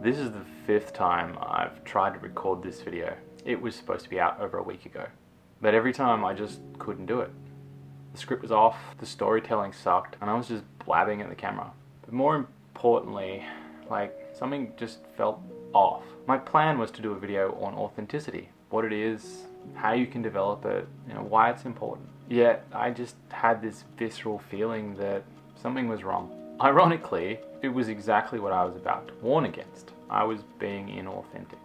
This is the fifth time I've tried to record this video. It was supposed to be out over a week ago. But every time I just couldn't do it. The script was off, the storytelling sucked, and I was just blabbing at the camera. But more importantly, like, something just felt off. My plan was to do a video on authenticity, what it is, how you can develop it, you know, why it's important. Yet I just had this visceral feeling that something was wrong. Ironically, it was exactly what I was about to warn against. I was being inauthentic.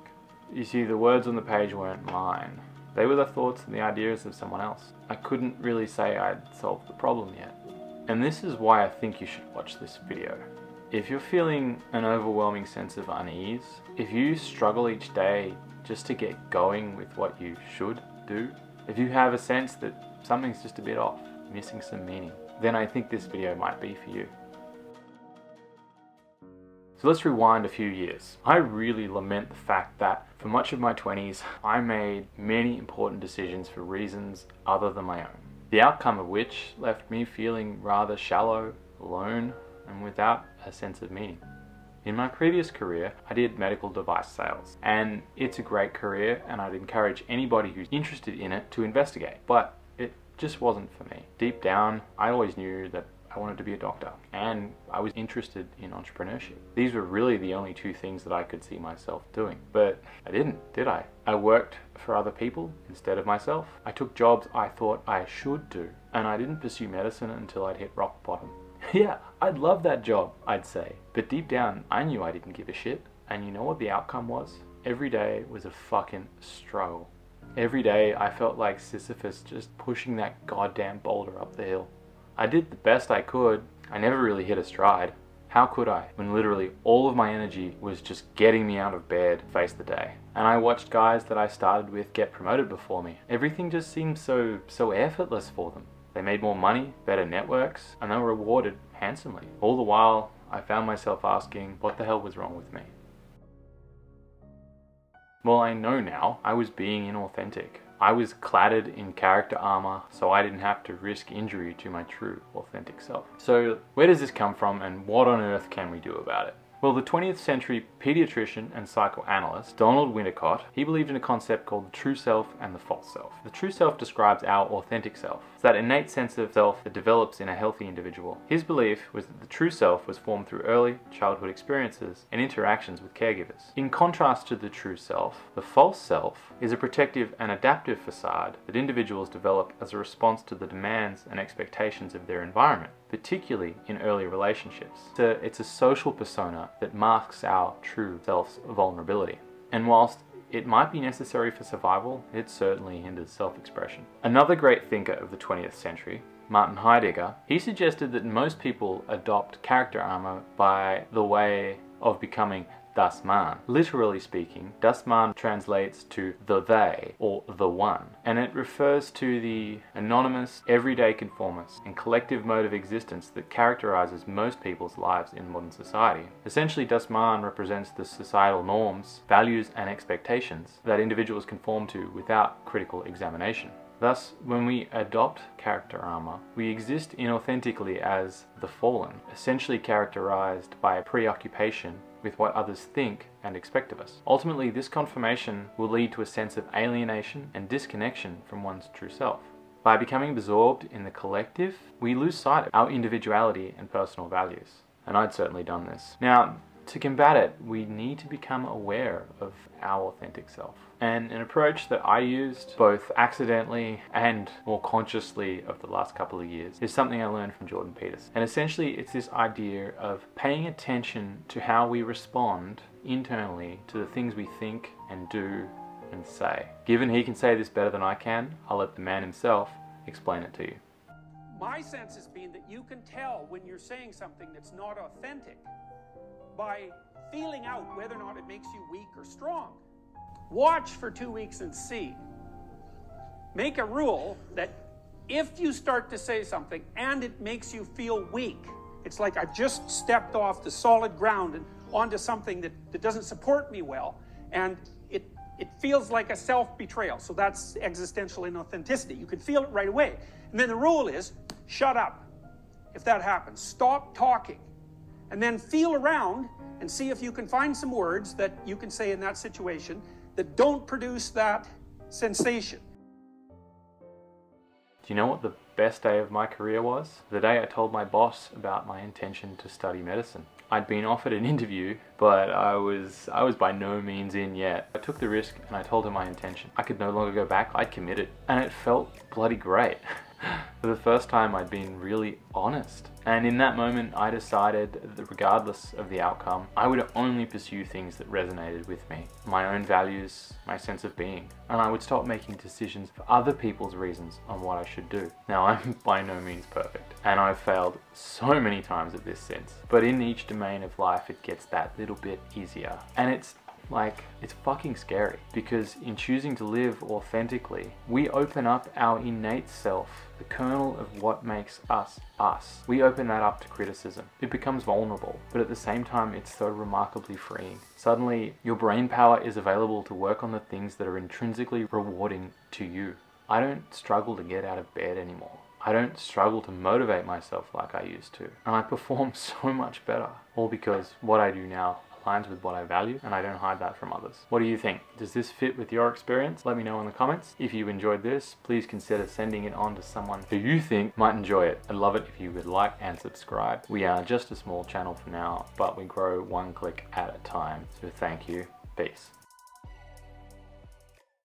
You see, the words on the page weren't mine. They were the thoughts and the ideas of someone else. I couldn't really say I'd solved the problem yet. And this is why I think you should watch this video. If you're feeling an overwhelming sense of unease, if you struggle each day just to get going with what you should do, if you have a sense that something's just a bit off, missing some meaning, then I think this video might be for you. So let's rewind a few years. I really lament the fact that for much of my 20s, I made many important decisions for reasons other than my own. The outcome of which left me feeling rather shallow, alone, and without a sense of meaning. In my previous career, I did medical device sales, and it's a great career, and I'd encourage anybody who's interested in it to investigate. But it just wasn't for me. Deep down, I always knew that I wanted to be a doctor and I was interested in entrepreneurship. These were really the only two things that I could see myself doing. But I didn't, did I? I worked for other people instead of myself. I took jobs I thought I should do and I didn't pursue medicine until I'd hit rock bottom. yeah, I'd love that job, I'd say. But deep down, I knew I didn't give a shit. And you know what the outcome was? Every day was a fucking struggle. Every day I felt like Sisyphus just pushing that goddamn boulder up the hill. I did the best I could. I never really hit a stride. How could I, when literally all of my energy was just getting me out of bed face the day? And I watched guys that I started with get promoted before me. Everything just seemed so, so effortless for them. They made more money, better networks, and they were rewarded handsomely. All the while, I found myself asking, what the hell was wrong with me? Well, I know now I was being inauthentic. I was cladded in character armor, so I didn't have to risk injury to my true, authentic self. So, where does this come from and what on earth can we do about it? Well, the 20th century pediatrician and psychoanalyst Donald Winnicott, he believed in a concept called the true self and the false self. The true self describes our authentic self. It's that innate sense of self that develops in a healthy individual. His belief was that the true self was formed through early childhood experiences and interactions with caregivers. In contrast to the true self, the false self is a protective and adaptive facade that individuals develop as a response to the demands and expectations of their environment particularly in early relationships. It's a, it's a social persona that masks our true self's vulnerability. And whilst it might be necessary for survival, it certainly hinders self-expression. Another great thinker of the 20th century, Martin Heidegger, he suggested that most people adopt character armor by the way of becoming das Man. Literally speaking, das Man translates to the they or the one, and it refers to the anonymous, everyday conformist and collective mode of existence that characterizes most people's lives in modern society. Essentially, das Man represents the societal norms, values, and expectations that individuals conform to without critical examination. Thus, when we adopt character armor, we exist inauthentically as the fallen, essentially characterized by a preoccupation with what others think and expect of us. Ultimately, this confirmation will lead to a sense of alienation and disconnection from one's true self. By becoming absorbed in the collective, we lose sight of our individuality and personal values. And I'd certainly done this. Now, to combat it, we need to become aware of our authentic self. And an approach that I used both accidentally and more consciously over the last couple of years is something I learned from Jordan Peterson. And essentially, it's this idea of paying attention to how we respond internally to the things we think and do and say. Given he can say this better than I can, I'll let the man himself explain it to you. My sense has been that you can tell when you're saying something that's not authentic by feeling out whether or not it makes you weak or strong. Watch for two weeks and see. Make a rule that if you start to say something and it makes you feel weak, it's like I've just stepped off the solid ground and onto something that, that doesn't support me well, and it, it feels like a self betrayal. So that's existential inauthenticity. You can feel it right away. And then the rule is shut up if that happens. Stop talking. And then feel around and see if you can find some words that you can say in that situation that don't produce that sensation. Do you know what the best day of my career was? The day I told my boss about my intention to study medicine. I'd been offered an interview, but I was I was by no means in yet. I took the risk and I told him my intention. I could no longer go back. I'd committed, and it felt bloody great. For the first time, I'd been really honest. And in that moment, I decided that regardless of the outcome, I would only pursue things that resonated with me my own values, my sense of being. And I would stop making decisions for other people's reasons on what I should do. Now, I'm by no means perfect, and I've failed so many times at this since. But in each domain of life, it gets that little bit easier. And it's like, it's fucking scary because in choosing to live authentically, we open up our innate self, the kernel of what makes us us. We open that up to criticism. It becomes vulnerable, but at the same time, it's so remarkably freeing. Suddenly, your brain power is available to work on the things that are intrinsically rewarding to you. I don't struggle to get out of bed anymore. I don't struggle to motivate myself like I used to. And I perform so much better. All because what I do now aligns with what I value and I don't hide that from others. What do you think? Does this fit with your experience? Let me know in the comments. If you enjoyed this, please consider sending it on to someone who you think might enjoy it. I'd love it if you would like and subscribe. We are just a small channel for now, but we grow one click at a time. So thank you. Peace.